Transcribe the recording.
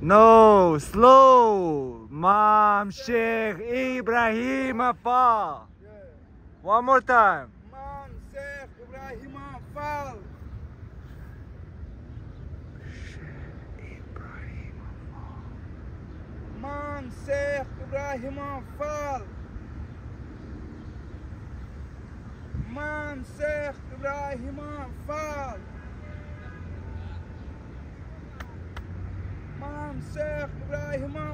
No, slow. Mame Cheikh Ibrahima Fall. Yeah. One more time. Mame Cheikh Ibrahima Fall. Mame Cheikh Ibrahima Fall. Mame Cheikh Ibrahima Fall. Cheikh Ibrahima.